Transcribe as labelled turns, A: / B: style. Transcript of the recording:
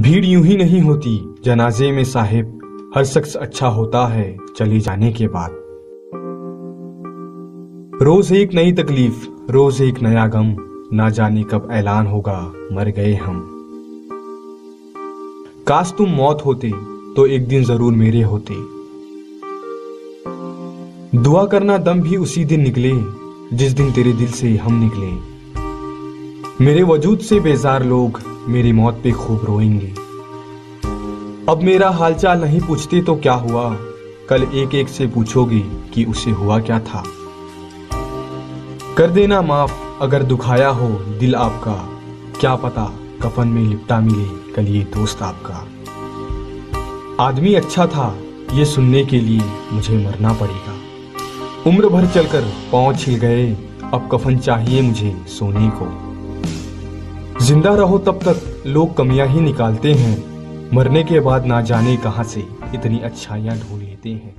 A: भीड़ यूँ ही नहीं होती। जनाजे में साहिब, हर शख्स अच्छा होता है, चले जाने के बाद। रोज एक नई तकलीफ़, रोज एक नया गम, ना जाने कब ऐलान होगा, मर गए हम। काश तुम मौत होते तो एक दिन ज़रूर मेरे होते। दुआ करना दम भी उसी दिन निकले, जिस दिन तेरे दिल से हम निकले। मेरे वजूद से बेजार लोग मेरी मौत पे खूब रोएँगे। अब मेरा हालचाल नहीं पूछते तो क्या हुआ? कल एक एक से पूछोगे कि उसे हुआ क्या था। कर देना माफ़, अगर दुखाया हो दिल आपका। क्या पता कफन में लिपटा मिले कल ये दोस्त आपका। आदमी अच्छा था, ये सुनने के लिए मुझे मरना पड़ेगा। उम्र भर चलकर पाँव छिल गए, अब कफन चाहिए मुझे सोने को। ज़िंदा रहो तब तक लोग कमियाँ ही निकालते हैं। मरने के बाद ना जाने कहाँ से इतनी अच्छाइयाँ ढूंढ लेते हैं।